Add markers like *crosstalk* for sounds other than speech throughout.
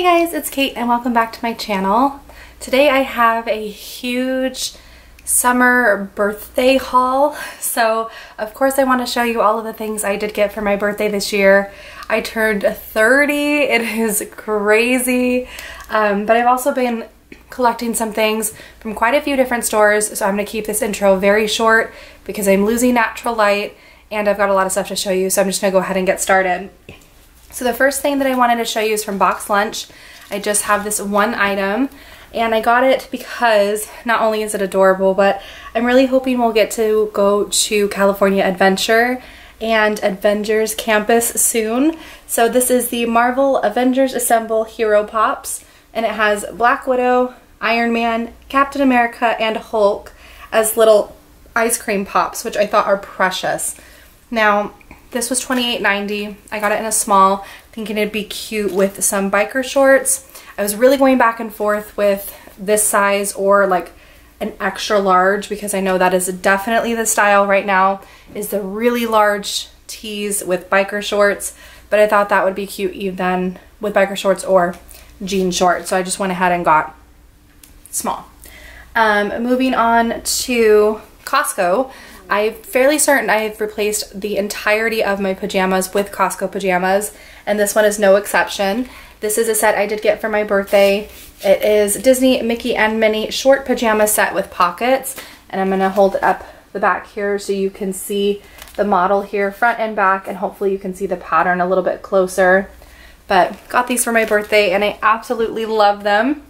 Hey guys, it's Kate and welcome back to my channel. Today I have a huge summer birthday haul. So of course I want to show you all of the things I did get for my birthday this year. I turned 30, it is crazy. Um, but I've also been collecting some things from quite a few different stores. So I'm gonna keep this intro very short because I'm losing natural light and I've got a lot of stuff to show you. So I'm just gonna go ahead and get started. So the first thing that I wanted to show you is from BoxLunch. I just have this one item and I got it because not only is it adorable, but I'm really hoping we'll get to go to California Adventure and Avengers Campus soon. So this is the Marvel Avengers Assemble Hero Pops and it has Black Widow, Iron Man, Captain America, and Hulk as little ice cream pops, which I thought are precious. Now, this was $28.90. I got it in a small, thinking it'd be cute with some biker shorts. I was really going back and forth with this size or like an extra large because I know that is definitely the style right now is the really large tees with biker shorts but I thought that would be cute even with biker shorts or jean shorts so I just went ahead and got small. Um, moving on to Costco I'm fairly certain I've replaced the entirety of my pajamas with Costco pajamas, and this one is no exception. This is a set I did get for my birthday. It is Disney, Mickey, and Minnie short pajama set with pockets, and I'm going to hold it up the back here so you can see the model here front and back, and hopefully you can see the pattern a little bit closer. But got these for my birthday, and I absolutely love them.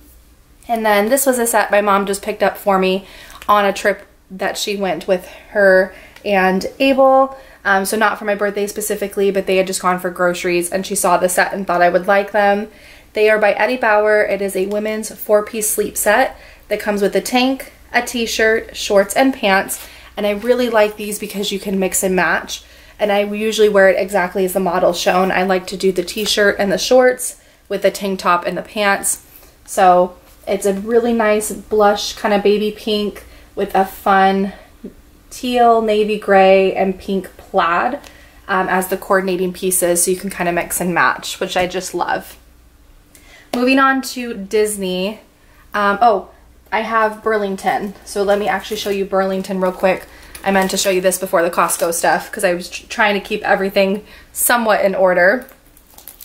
And then this was a set my mom just picked up for me on a trip that she went with her and Abel. Um, so not for my birthday specifically, but they had just gone for groceries and she saw the set and thought I would like them. They are by Eddie Bauer. It is a women's four-piece sleep set that comes with a tank, a t-shirt, shorts, and pants. And I really like these because you can mix and match. And I usually wear it exactly as the model shown. I like to do the t-shirt and the shorts with the tank top and the pants. So it's a really nice blush kind of baby pink with a fun teal, navy gray, and pink plaid um, as the coordinating pieces so you can kind of mix and match, which I just love. Moving on to Disney. Um, oh, I have Burlington. So let me actually show you Burlington real quick. I meant to show you this before the Costco stuff because I was trying to keep everything somewhat in order.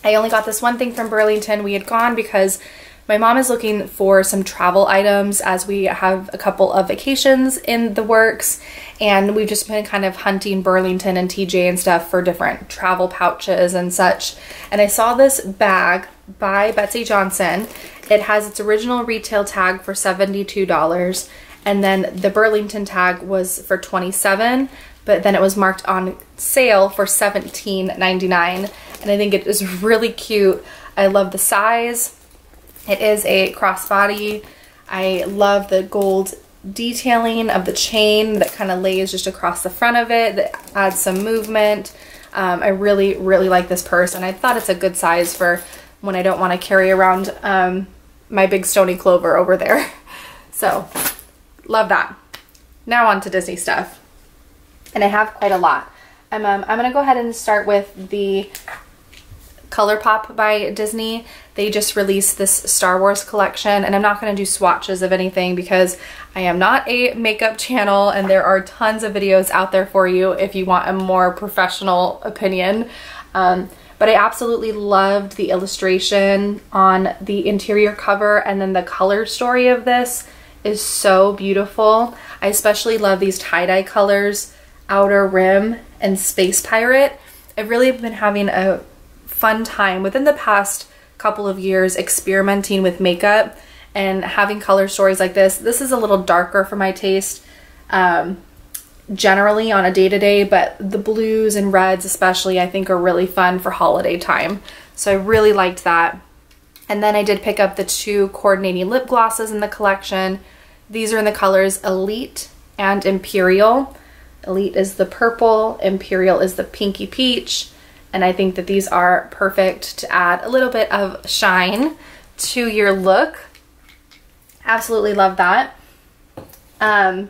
I only got this one thing from Burlington. We had gone because my mom is looking for some travel items as we have a couple of vacations in the works and we've just been kind of hunting Burlington and TJ and stuff for different travel pouches and such. And I saw this bag by Betsey Johnson. It has its original retail tag for $72 and then the Burlington tag was for 27 but then it was marked on sale for $17.99 and I think it is really cute. I love the size. It is a crossbody. I love the gold detailing of the chain that kind of lays just across the front of it that adds some movement. Um, I really, really like this purse and I thought it's a good size for when I don't want to carry around um, my big stoney clover over there. *laughs* So, love that. Now on to Disney stuff. And I have quite a lot. Um, um, I'm going to go ahead and start with the ColourPop by Disney. They just released this Star Wars collection and I'm not going to do swatches of anything because I am not a makeup channel and there are tons of videos out there for you if you want a more professional opinion. Um, but I absolutely loved the illustration on the interior cover and then the color story of this is so beautiful. I especially love these tie-dye colors, Outer Rim and Space Pirate. I've really been having a fun time within the past couple of years experimenting with makeup and having color stories like this. This is a little darker for my taste um, generally on a day-to-day, -day, but the blues and reds especially I think are really fun for holiday time. So I really liked that. And then I did pick up the two coordinating lip glosses in the collection. These are in the colors Elite and Imperial. Elite is the purple, Imperial is the pinky peach, and I think that these are perfect to add a little bit of shine to your look. Absolutely love that. Um,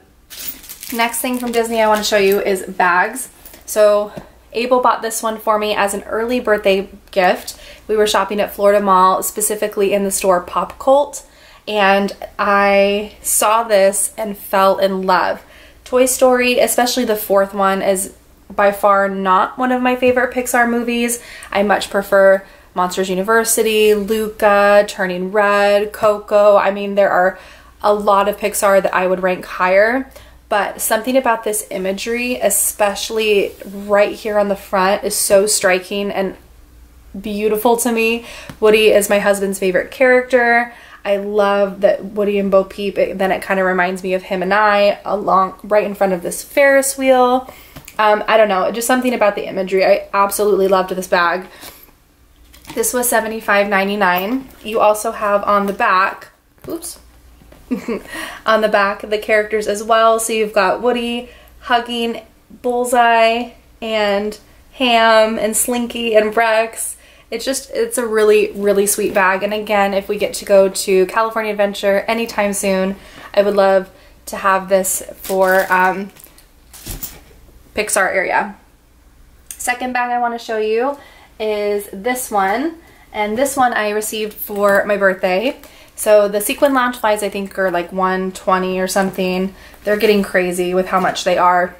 next thing from Disney I want to show you is bags. So Abel bought this one for me as an early birthday gift. We were shopping at Florida Mall, specifically in the store Pop Cult, and I saw this and fell in love. Toy Story, especially the fourth one, is by far not one of my favorite Pixar movies. I much prefer Monsters University, Luca, Turning Red, Coco. I mean, there are a lot of Pixar that I would rank higher, but something about this imagery, especially right here on the front, is so striking and beautiful to me. Woody is my husband's favorite character. I love that Woody and Bo Peep, it, then it kind of reminds me of him and I along right in front of this Ferris wheel. Um, I don't know, just something about the imagery. I absolutely loved this bag. This was $75.99. You also have on the back, oops, *laughs* on the back the characters as well. So you've got Woody hugging Bullseye and Ham and Slinky and Rex. It's just, it's a really, really sweet bag. And again, if we get to go to California Adventure anytime soon, I would love to have this for um, Pixar area. Second bag I want to show you is this one. And this one I received for my birthday. So the sequin Loungeflies I think are like 120 or something. They're getting crazy with how much they are.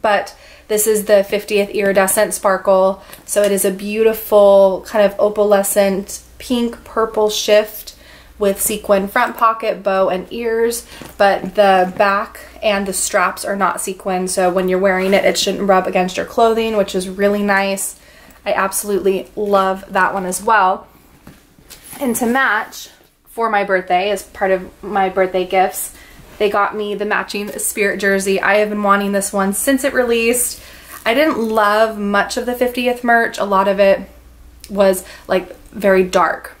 But this is the 50th iridescent sparkle. So it is a beautiful kind of opalescent pink purple shift with sequin front pocket, bow, and ears, but the back and the straps are not sequin, so when you're wearing it, it shouldn't rub against your clothing, which is really nice. I absolutely love that one as well. And to match, for my birthday as part of my birthday gifts. They got me the matching Spirit jersey. I have been wanting this one since it released. I didn't love much of the 50th merch. A lot of it was like very dark.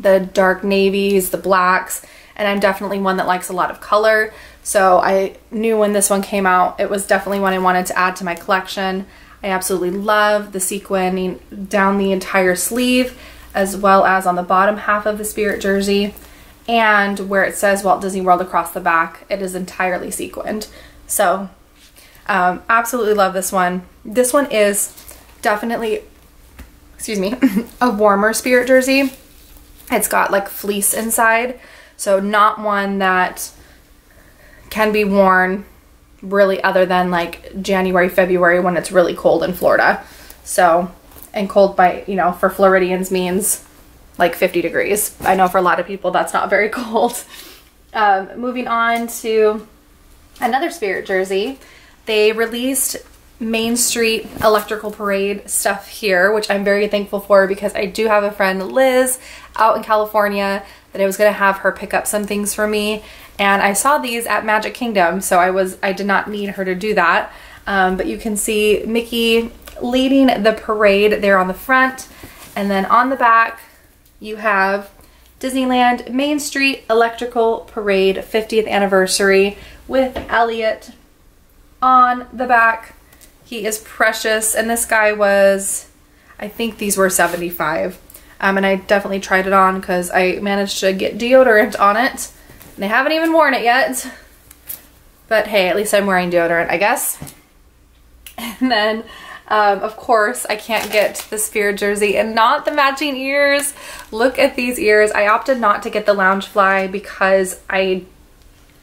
The dark navies, the blacks, and I'm definitely one that likes a lot of color. So I knew when this one came out, it was definitely one I wanted to add to my collection. I absolutely love the sequin down the entire sleeve as well as on the bottom half of the Spirit jersey. And where it says Walt Disney World across the back, it is entirely sequined. So um, absolutely love this one. This one is definitely, excuse me, *laughs* a warmer Spirit jersey. It's got like fleece inside. So not one that can be worn really other than like January, February when it's really cold in Florida. So and cold by, you know, for Floridians means like 50 degrees. I know for a lot of people that's not very *laughs* cold. Um, moving on to another Spirit jersey. They released Main Street Electrical Parade stuff here, which I'm very thankful for because I do have a friend, Liz, out in California that I was going to have her pick up some things for me. And I saw these at Magic Kingdom, so I was I did not need her to do that. Um, but you can see Mickey leading the parade there on the front. And then on the back, you have Disneyland Main Street Electrical Parade 50th anniversary with Elliott on the back. He is precious. And this guy was, I think these were 75. Um, and I definitely tried it on because I managed to get deodorant on it. And I haven't even worn it yet. But hey, at least I'm wearing deodorant, I guess. *laughs* And then um, of course, I can't get the Spirit jersey and not the matching ears. Look at these ears. I opted not to get the Loungefly because I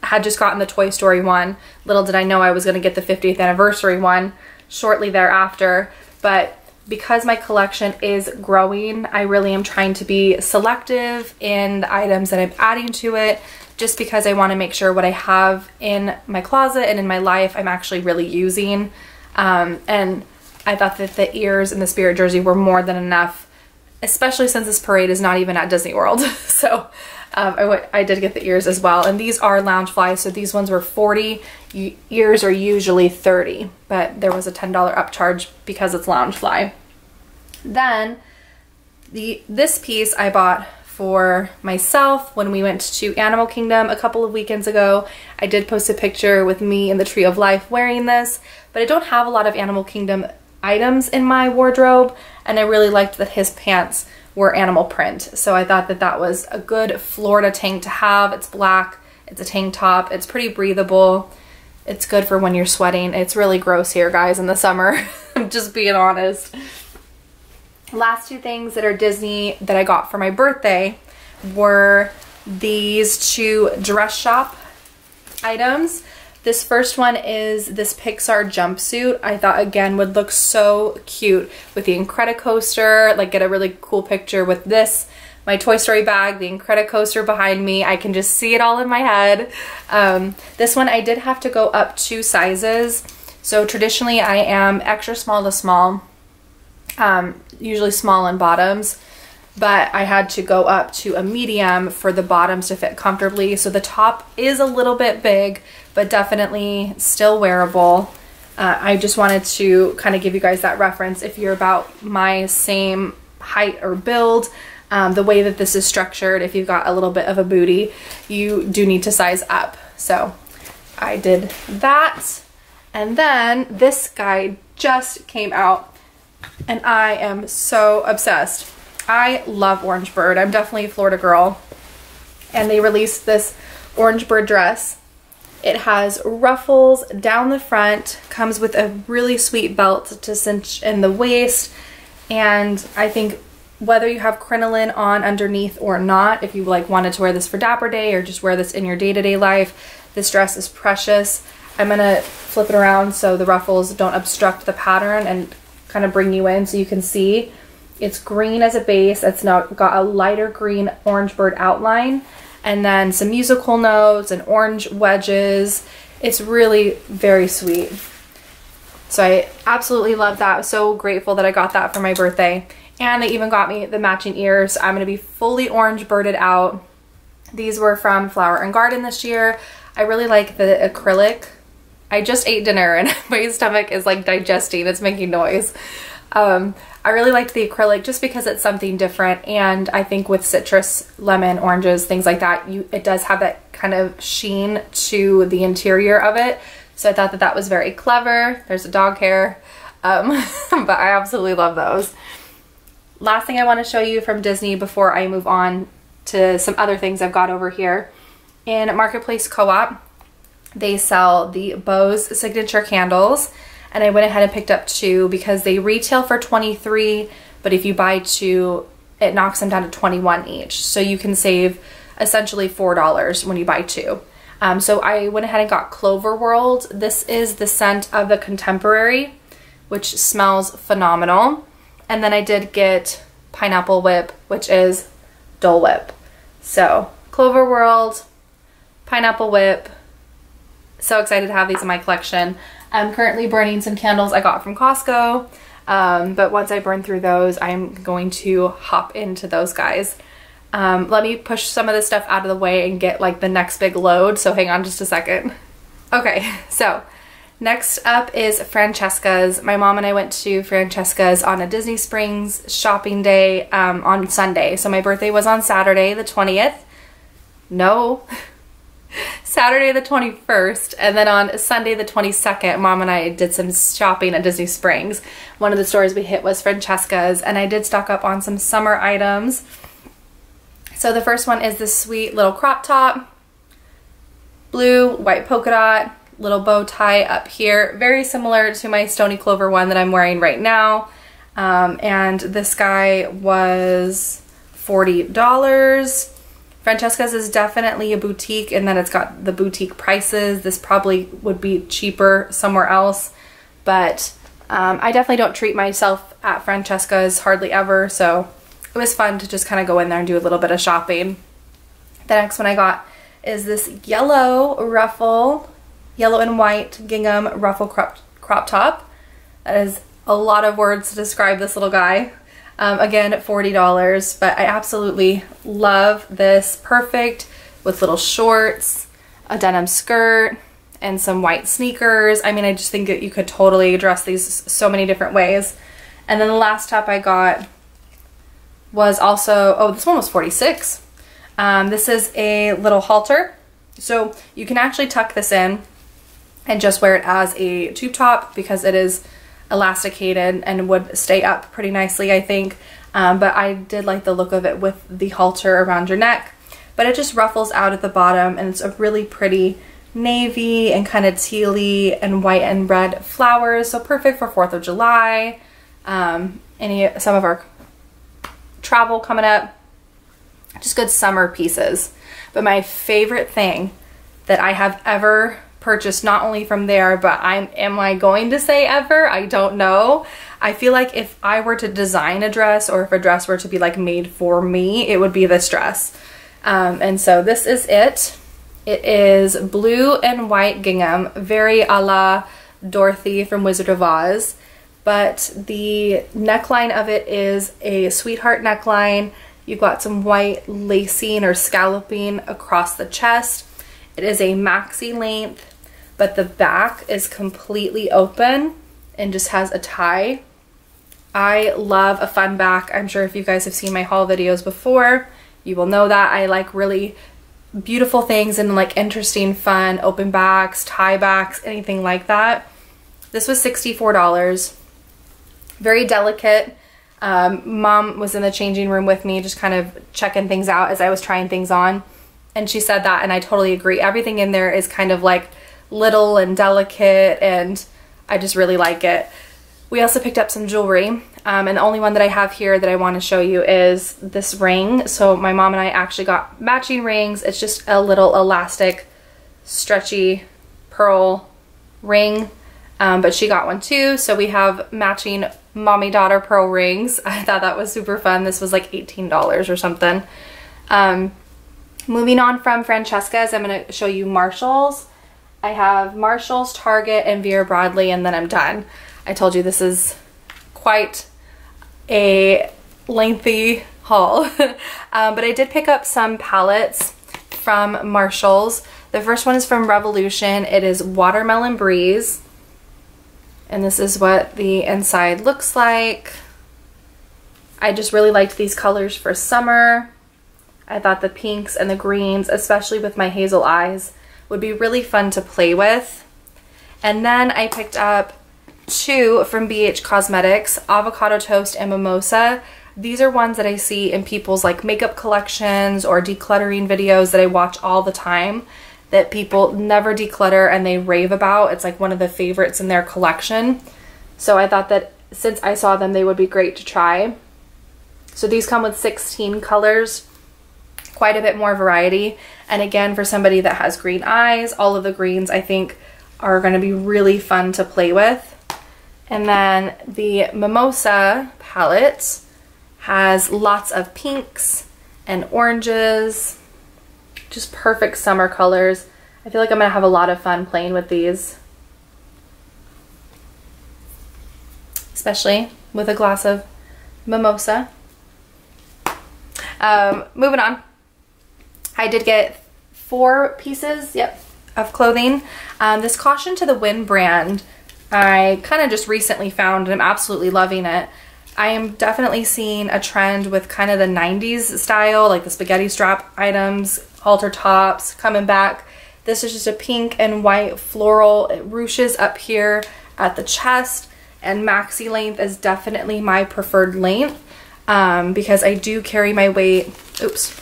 had just gotten the Toy Story one. Little did I know I was going to get the 50th anniversary one shortly thereafter. But because my collection is growing, I really am trying to be selective in the items that I'm adding to it just because I want to make sure what I have in my closet and in my life I'm actually really using. Um, and I thought that the ears and the spirit jersey were more than enough, especially since this parade is not even at Disney World. *laughs* so um, I, I did get the ears as well. And these are Loungeflies, so these ones were 40. Ears are usually 30, but there was a $10 upcharge because it's Loungefly. Then the this piece I bought for myself when we went to Animal Kingdom a couple of weekends ago. I did post a picture with me in the Tree of Life wearing this, but I don't have a lot of Animal Kingdom items in my wardrobe and I really liked that his pants were animal print. So I thought that that was a good Florida tank to have. It's black, it's a tank top, it's pretty breathable. It's good for when you're sweating. It's really gross here, guys, in the summer. *laughs* I'm just being honest. Last two things that are Disney that I got for my birthday were these two dress shop items. This first one is this Pixar jumpsuit. I thought again would look so cute with the Incredicoaster, like get a really cool picture with this, my Toy Story bag, the Incredicoaster behind me. I can just see it all in my head. Um, this one I did have to go up two sizes. So traditionally I am extra small to small, um, usually small in bottoms but I had to go up to a medium for the bottoms to fit comfortably. So the top is a little bit big, but definitely still wearable. Uh, I just wanted to kind of give you guys that reference if you're about my same height or build. Um, the way that this is structured, if you've got a little bit of a booty, you do need to size up. So I did that. And then this guy just came out and I am so obsessed. I love Orange Bird. I'm definitely a Florida girl. And they released this Orange Bird dress. It has ruffles down the front, comes with a really sweet belt to cinch in the waist, and I think whether you have crinoline on underneath or not, if you like wanted to wear this for Dapper Day or just wear this in your day-to-day -day life, this dress is precious. I'm gonna flip it around so the ruffles don't obstruct the pattern and kind of bring you in so you can see. It's green as a base. It's now got a lighter green orange bird outline and then some musical notes and orange wedges. It's really very sweet. So I absolutely love that. So grateful that I got that for my birthday. And they even got me the matching ears. I'm going to be fully orange birded out. These were from Flower and Garden this year. I really like the acrylic. I just ate dinner and *laughs* my stomach is like digesting. It's making noise. Um, I really liked the acrylic just because it's something different and I think with citrus, lemon, oranges, things like that, you it does have that kind of sheen to the interior of it. So I thought that that was very clever. There's a dog hair, um, *laughs* but I absolutely love those. Last thing I want to show you from Disney before I move on to some other things I've got over here. In Marketplace Co-op, they sell the Bowes signature candles and I went ahead and picked up two because they retail for 23 but if you buy two it knocks them down to 21 each. So you can save essentially four dollars when you buy two. Um, so I went ahead and got Clover World. This is the scent of the Contemporary which smells phenomenal. And then I did get Pineapple Whip which is Dole Whip. So Clover World Pineapple Whip. So excited to have these in my collection I'm currently burning some candles I got from Costco. Um, but once I burn through those, I'm going to hop into those guys. Um, let me push some of this stuff out of the way and get like the next big load. So hang on just a second. *laughs* Okay, *laughs* so next up is Francesca's. My mom and I went to Francesca's on a Disney Springs shopping day um, on Sunday. So my birthday was on Saturday, the 20th. No, *laughs* Saturday the 21st, and then on Sunday the 22nd, mom and I did some shopping at Disney Springs. One of the stores we hit was Francesca's, and I did stock up on some summer items. So the first one is this sweet little crop top, blue, white polka dot, little bow tie up here, very similar to my Stoney Clover one that I'm wearing right now. Um, and this guy was $40. Francesca's is definitely a boutique and then it's got the boutique prices. This probably would be cheaper somewhere else, but um, I definitely don't treat myself at Francesca's hardly ever, so it was fun to just kind of go in there and do a little bit of shopping. The next one I got is this yellow ruffle, yellow and white gingham ruffle crop, crop top. That is a lot of words to describe this little guy. Um, again, $40, but I absolutely love this. Perfect with little shorts, a denim skirt, and some white sneakers. I mean, I just think that you could totally dress these so many different ways. And then the last top I got was also, oh, this one was 46. Um, this is a little halter. So you can actually tuck this in and just wear it as a tube top because it is elasticated and would stay up pretty nicely, I think. Um, but I did like the look of it with the halter around your neck. But it just ruffles out at the bottom and it's a really pretty navy and kind of tealy and white and red flowers. So perfect for 4th of July. Um, any some of our travel coming up. Just good summer pieces. But my favorite thing that I have ever purchased, not only from there, but I'm am I going to say ever? I don't know. I feel like if I were to design a dress or if a dress were to be like made for me, it would be this dress. Um, and so this is it. It is blue and white gingham, very a la Dorothy from Wizard of Oz. But the neckline of it is a sweetheart neckline. You've got some white lacing or scalloping across the chest. It is a maxi length, but the back is completely open and just has a tie. I love a fun back. I'm sure if you guys have seen my haul videos before, you will know that. I like really beautiful things and like interesting, fun, open backs, tie backs, anything like that. This was $64. Very delicate. Um, Mom was in the changing room with me, just kind of checking things out as I was trying things on. And she said that, and I totally agree. Everything in there is kind of like little and delicate, and I just really like it. We also picked up some jewelry, um, and the only one that I have here that I want to show you is this ring. So my mom and I actually got matching rings. It's just a little elastic, stretchy pearl ring, um, but she got one too. So we have matching mommy-daughter pearl rings. *laughs* I thought that was super fun. This was like $18 or something. Um, moving on from Francesca's, I'm going to show you Marshall's. I have Marshall's, Target, and Vera Bradley, and then I'm done. I told you this is quite a lengthy haul. *laughs* um, but I did pick up some palettes from Marshall's. The first one is from Revolution. It is Watermelon Breeze. And this is what the inside looks like. I just really liked these colors for summer. I thought the pinks and the greens, especially with my hazel eyes, would be really fun to play with. And then I picked up two from BH Cosmetics, Avocado Toast and Mimosa. These are ones that I see in people's like makeup collections or decluttering videos that I watch all the time that people never declutter and they rave about. It's like one of the favorites in their collection. So I thought that since I saw them, they would be great to try. So these come with 16 colors, quite a bit more variety. And again, for somebody that has green eyes, all of the greens I think are going to be really fun to play with. And then the Mimosa palette has lots of pinks and oranges, just perfect summer colors. I feel like I'm going to have a lot of fun playing with these. Especially with a glass of mimosa. Um, moving on. I did get four pieces, yep, of clothing. Um, this Caution to the Wind brand I kind of just recently found and I'm absolutely loving it. I am definitely seeing a trend with kind of the 90s style, like the spaghetti strap items, halter tops coming back. This is just a pink and white floral. It ruches up here at the chest and maxi length is definitely my preferred length um, because I do carry my weight. Oops,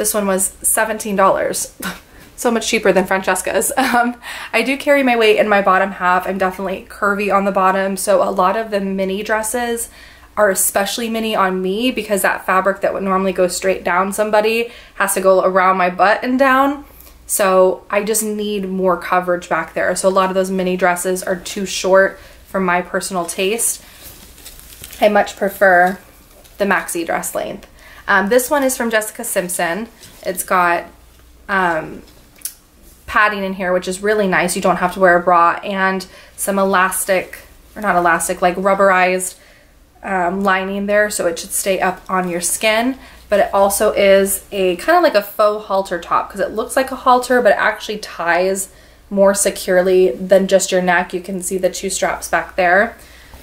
this one was $17. *laughs* so much cheaper than Francesca's. *laughs* Um, I do carry my weight in my bottom half. I'm definitely curvy on the bottom. So a lot of the mini dresses are especially mini on me because that fabric that would normally go straight down somebody has to go around my butt and down. So I just need more coverage back there. So a lot of those mini dresses are too short for my personal taste. I much prefer the maxi dress length. Um, this one is from Jessica Simpson. It's got um, padding in here, which is really nice. You don't have to wear a bra and some elastic, or not elastic, like rubberized um, lining there so it should stay up on your skin. But it also is a kind of like a faux halter top because it looks like a halter, but it actually ties more securely than just your neck. You can see the two straps back there.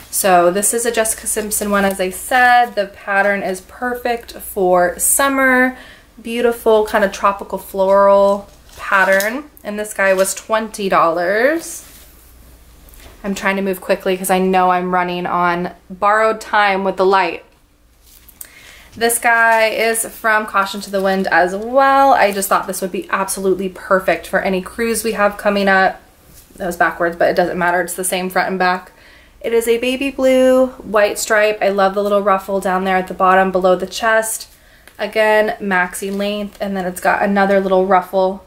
So this is a Jessica Simpson one, as I said. The pattern is perfect for summer. Beautiful kind of tropical floral pattern and this guy was $20. I'm trying to move quickly because I know I'm running on borrowed time with the light. This guy is from Caution to the Wind as well. I just thought this would be absolutely perfect for any cruise we have coming up. That was backwards, but it doesn't matter. It's the same front and back. It is a baby blue white stripe. I love the little ruffle down there at the bottom below the chest. Again, maxi length, and then it's got another little ruffle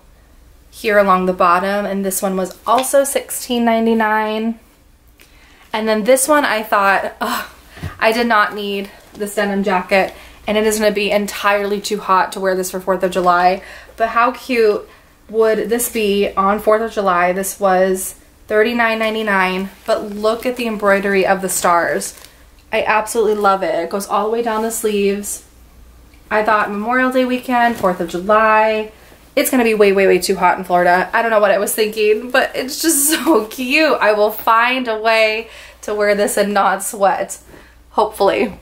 here along the bottom, and this one was also $16.99. And then this one I thought, oh, I did not need this denim jacket, and it is going to be entirely too hot to wear this for 4th of July. But how cute would this be on 4th of July? This was $39.99, but look at the embroidery of the stars. I absolutely love it. It goes all the way down the sleeves. I thought Memorial Day weekend, 4th of July, it's gonna be way, way, way too hot in Florida. I don't know what I was thinking, but it's just *laughs* so cute. I will find a way to wear this and not sweat, hopefully.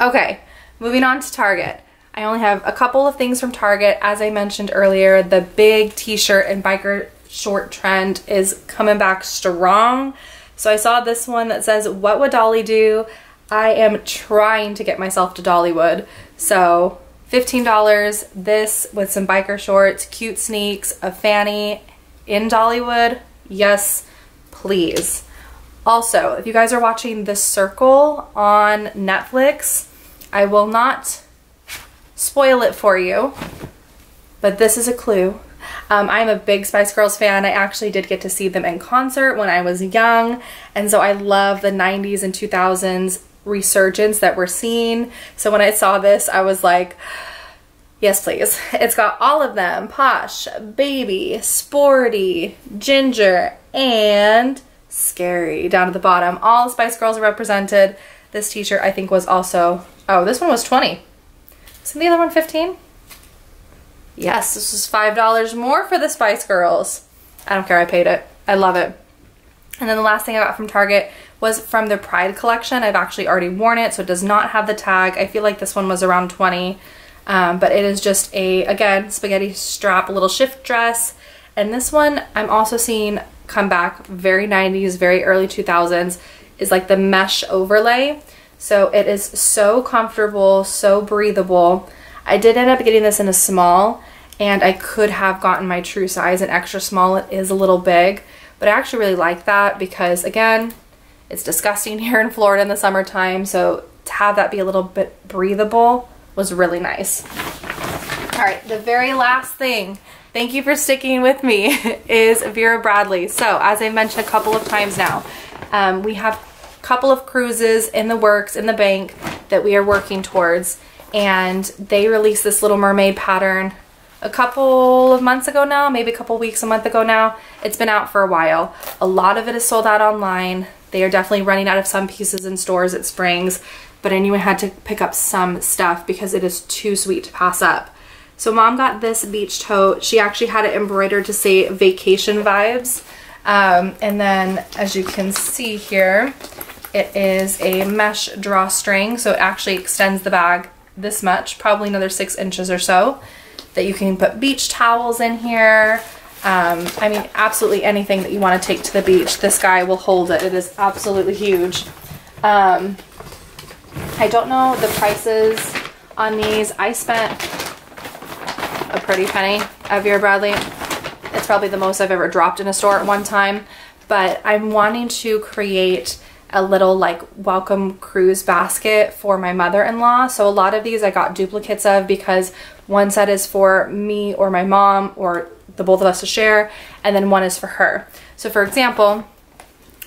Okay, moving on to Target. I only have a couple of things from Target. As I mentioned earlier, the big t-shirt and biker short trend is coming back strong. So I saw this one that says, what would Dolly do? I am trying to get myself to Dollywood. So $15, this with some biker shorts, cute sneaks, a fanny in Dollywood. Yes, please. Also, if you guys are watching The Circle on Netflix, I will not spoil it for you, but this is a clue. Um, I'm a big Spice Girls fan. I actually did get to see them in concert when I was young, and so I love the 90s and 2000s resurgence that we're seeing. So when I saw this, I was like, yes, please. *laughs* It's got all of them, posh, baby, sporty, ginger, and scary down at the bottom. All Spice Girls are represented. This t-shirt I think was also, oh, this one was 20. Isn't the other one 15? Yes, this was $5 more for the Spice Girls. I don't care, I paid it. I love it. And then the last thing I got from Target was from the Pride collection. I've actually already worn it, so it does not have the tag. I feel like this one was around 20 um, but it is just a, again, spaghetti strap little shift dress. And this one I'm also seeing come back very 90s, very early 2000s, is like the mesh overlay. So it is so comfortable, so breathable. I did end up getting this in a small and I could have gotten my true size an extra small. It is a little big, but I actually really like that because again, it's disgusting *laughs* here in Florida in the summertime. So to have that be a little bit breathable was really nice. All right, the very last thing, thank you for sticking with me, *laughs* is Vera Bradley. So as I mentioned a couple of times now, um, we have a couple of cruises in the works, in the bank, that we are working towards. And they released this Little Mermaid pattern a couple of months ago now, maybe a couple weeks, a month ago now. It's been out for a while. A lot of it is sold out online. They are definitely running out of some pieces in stores at Springs but I knew I had to pick up some stuff because it is too sweet to pass up. So mom got this beach tote. She actually had it embroidered to say vacation vibes. Um, and then as you can see here, it is a mesh drawstring. So it actually extends the bag this much, probably another six inches or so, that you can put beach towels in here. Um, I mean, absolutely anything that you want to take to the beach, this guy will hold it. It is absolutely huge. Um, I don't know the prices on these. I spent a pretty penny at Vera Bradley. It's probably the most I've ever dropped in a store at one time. But I'm wanting to create a little like welcome cruise basket for my mother-in-law. So a lot of these I got duplicates of because one set is for me or my mom or the both of us to share and then one is for her. So for example,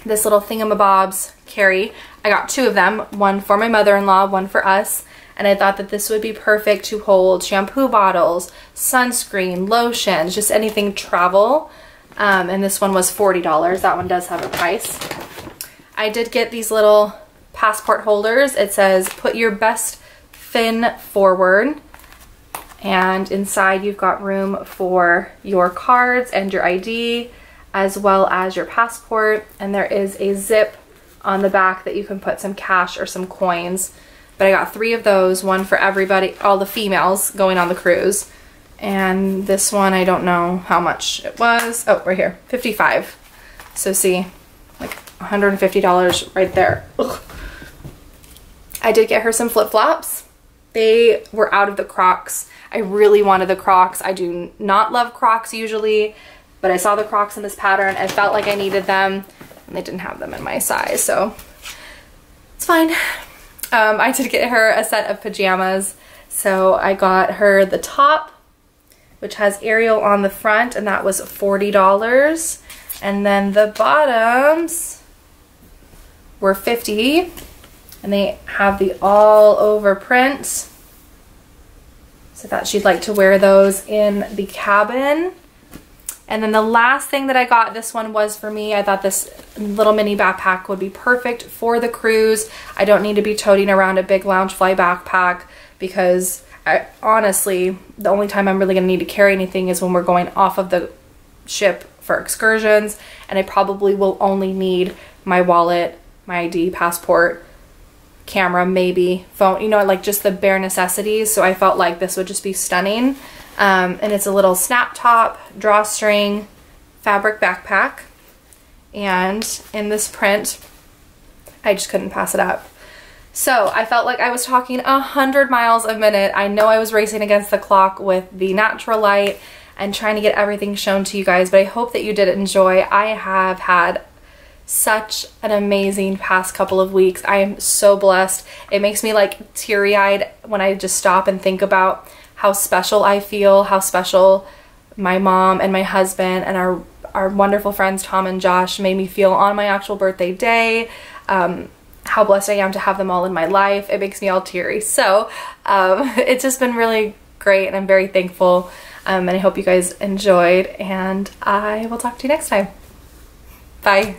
this little thingamabobs carry. I got two of them, one for my mother-in-law, one for us, and I thought that this would be perfect to hold shampoo bottles, sunscreen, lotions, just anything travel. Um, and this one was $40. That one does have a price. I did get these little passport holders. It says, put your best fin forward. And inside you've got room for your cards and your ID as well as your passport. And there is a zip on the back that you can put some cash or some coins. But I got three of those, one for everybody, all the females going on the cruise. And this one, I don't know how much it was. Oh, right here, 55. So see, like $150 right there. Ugh. I did get her some flip-flops. they were out of the Crocs. I really wanted the Crocs. I do not love Crocs usually, but I saw the Crocs in this pattern and felt like I needed them and they didn't have them in my size, so it's fine. Um, I did get her a set of pajamas. So I got her the top, which has Ariel on the front, and that was $40. And then the bottoms were 50 and they have the all over print. So I thought she'd like to wear those in the cabin. And then the last thing that I got, this one was for me. I thought this little mini backpack would be perfect for the cruise. I don't need to be toting around a big Loungefly backpack because I, honestly, the only time I'm really going to need to carry anything is when we're going off of the ship for excursions. And I probably will only need my wallet, my ID, passport, camera, maybe phone, you know, like just the bare necessities. So I felt like this would just be stunning. Um, and it's a little snap top, drawstring, fabric backpack. And in this print, I just couldn't pass it up. So I felt like I was talking a hundred miles a minute. I know I was racing against the clock with the natural light and trying to get everything shown to you guys, but I hope that you did enjoy. I have had such an amazing past couple of weeks. I am so blessed. It makes me like teary-eyed when I just stop and think about how special I feel, how special my mom and my husband and our our wonderful friends Tom and Josh made me feel on my actual birthday day. Um, how blessed I am to have them all in my life. It makes me all teary. So um, *laughs* it's just been really great and I'm very thankful. Um, and I hope you guys enjoyed and I will talk to you next time. Bye.